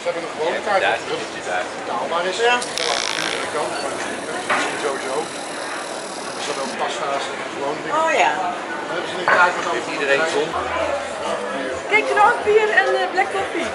Ze hebben een gewone kaart. Betaalbaar is. Ja. De kant, maar misschien sowieso. Er staat ook passa's en gewoon dingen. Oh ja. Dan hebben ze een kaart met iedereen zon? Kijk, roodbier en eh, black coffee.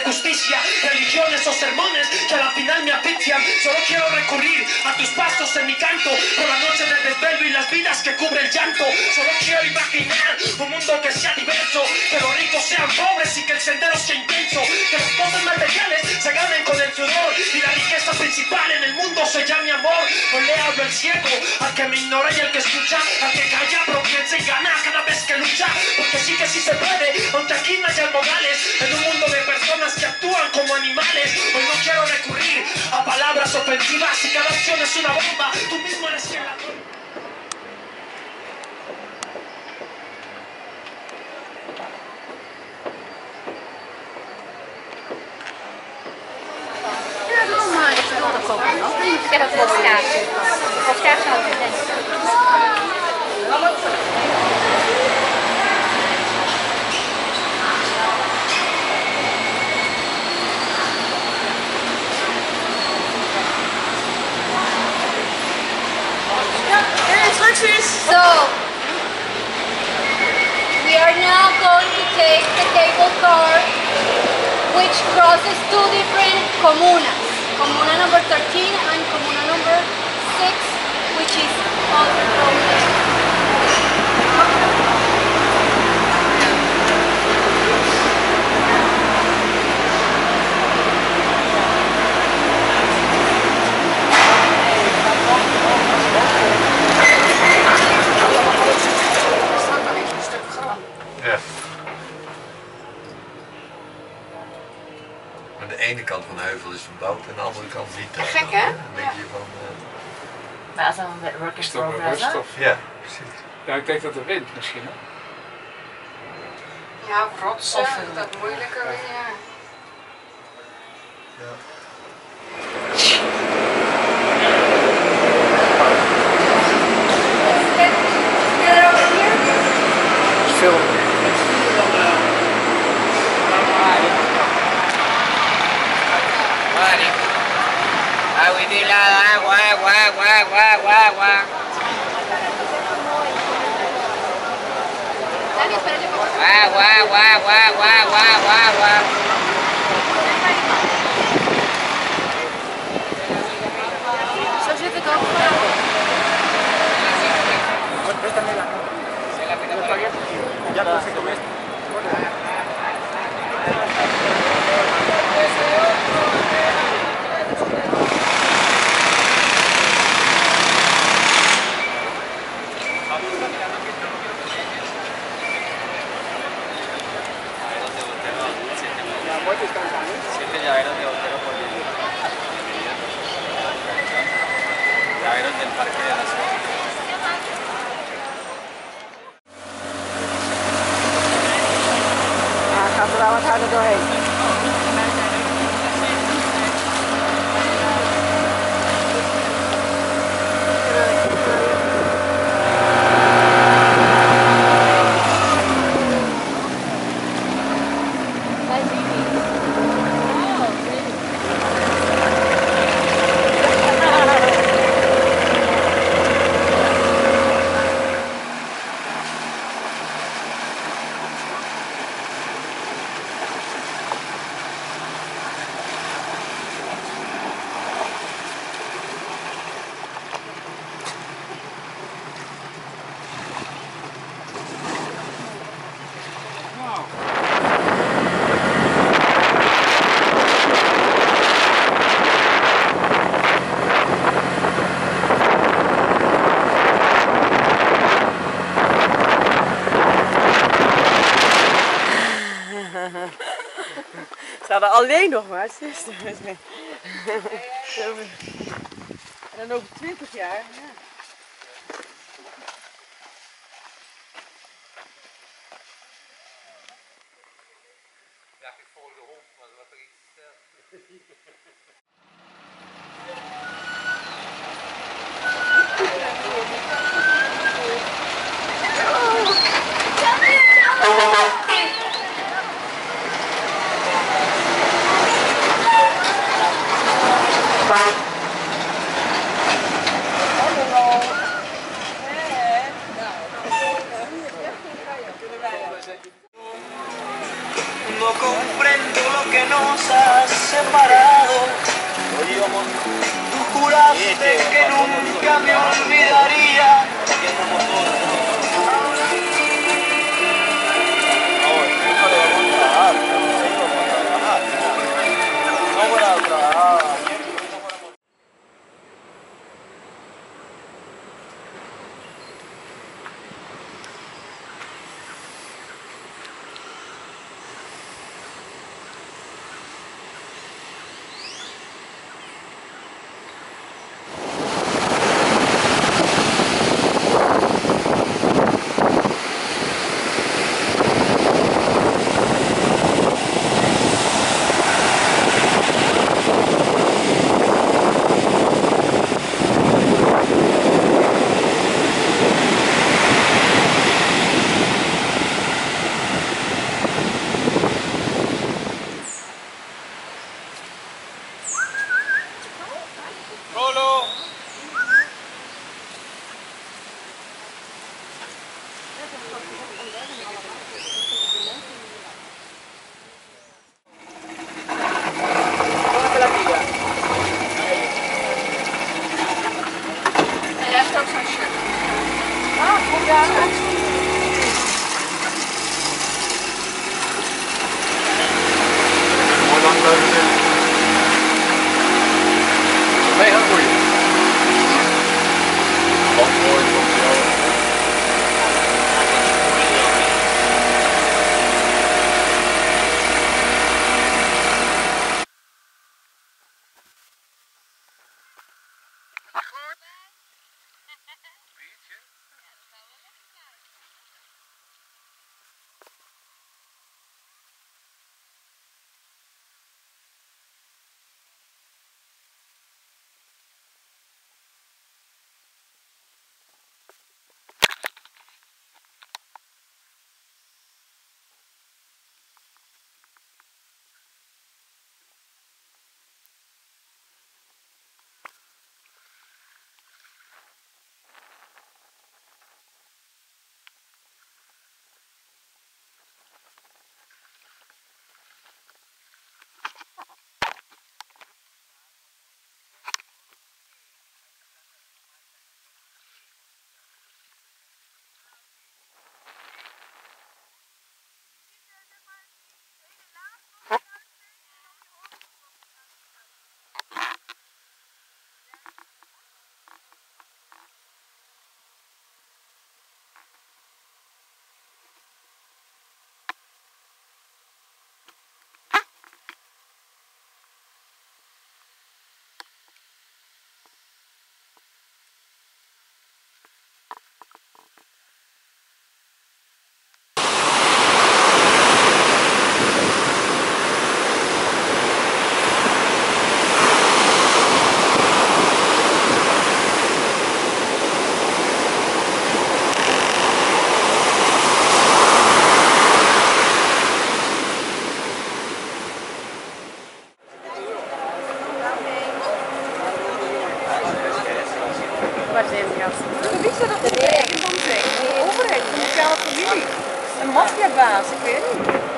Justicia, religiones o sermones que a la final me Solo quiero recurrir a tus pasos en mi canto por la noche del desvelo y las vidas que cubre el llanto. Solo quiero imaginar un mundo que sea diverso, que los ricos sean pobres y que el sendero sea intenso, que las cosas materiales se ganen con el sudor y la riqueza principal en el mundo se llame amor. No le hablo al ciego, al que me ignora y al que escucha, al que calla pero piensa y gana cada vez que lucha, porque sí que sí se puede, aunque aquí no haya modales, en un mundo de personas que actúan como animales. Hoy no quiero recurrir a palabras palabras ofensivas y cada acción es una bomba. Tú mismo eres quien la... Era como, no? Era como o Scarpa. O Scarpa So, we are now going to take the cable car which crosses two different comunas. Comuna number 13 and comuna number 6 which is from the ene kant van de heuvel is verbouwd en aan de andere kant niet. Gek, hè? Een beetje van... eh, Maar als dan progress, ja, precies. Ja, ik denk dat het wint misschien. Hè? Ja, rotsen, Of dat moeilijker weer, ja. guau, guau, guau, guau, guau, guau, guau, guau. Ya, ya, ya, ya, ya, ya, ya, ya, we alleen nog maar. Het is dus. En dan over 20 jaar. çok şaşırdım. Ha, bu yani. Maffiabaas, ik weet niet.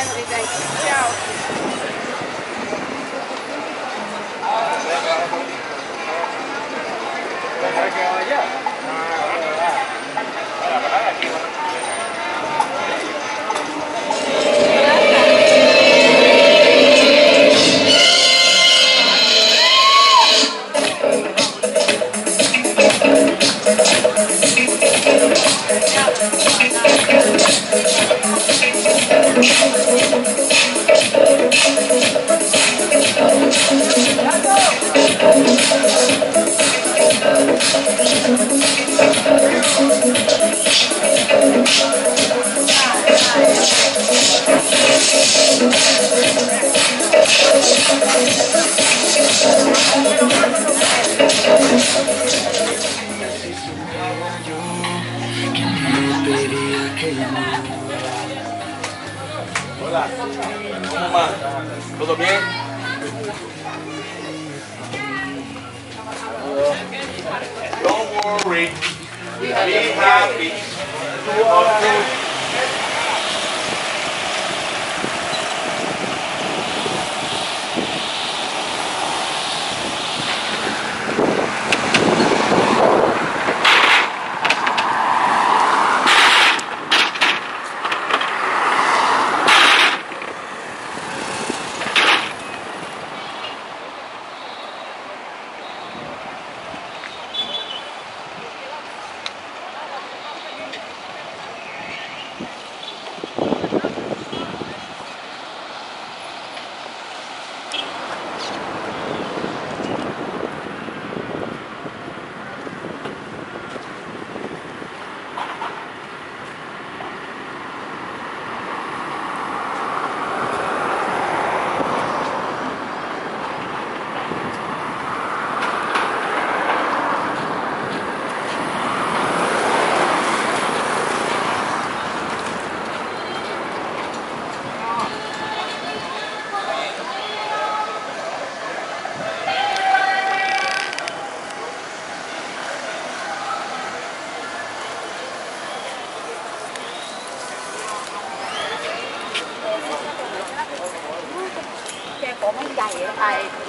friendly, they shout. Don't worry. Be happy.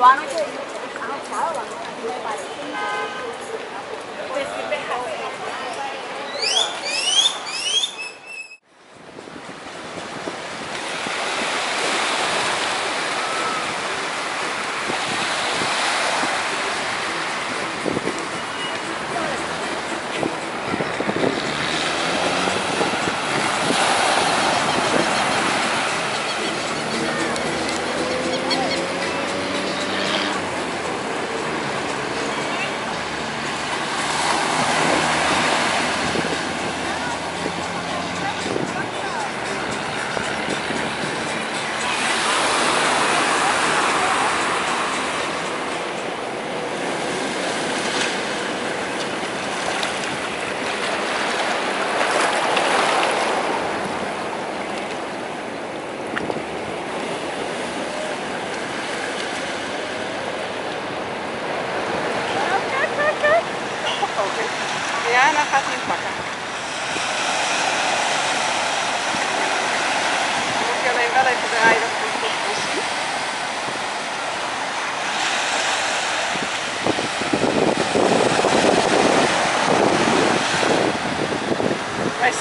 Why don't you?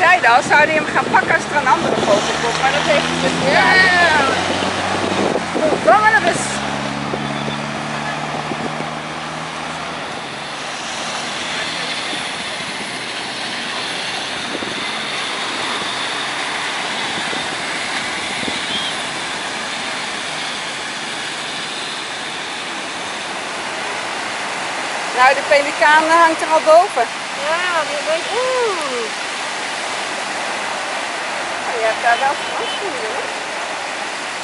Zeiden al, zou hij hem gaan pakken als er een andere foto komt, maar dat heeft hij dus niet maar eens. Nou, de pelikaan hangt er al boven. Ja, die weet... Oeh. Ayakkabı asmazsın diyor.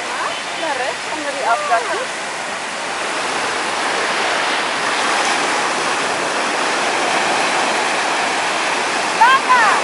Ha? Nere? Onları atlatın. Baba!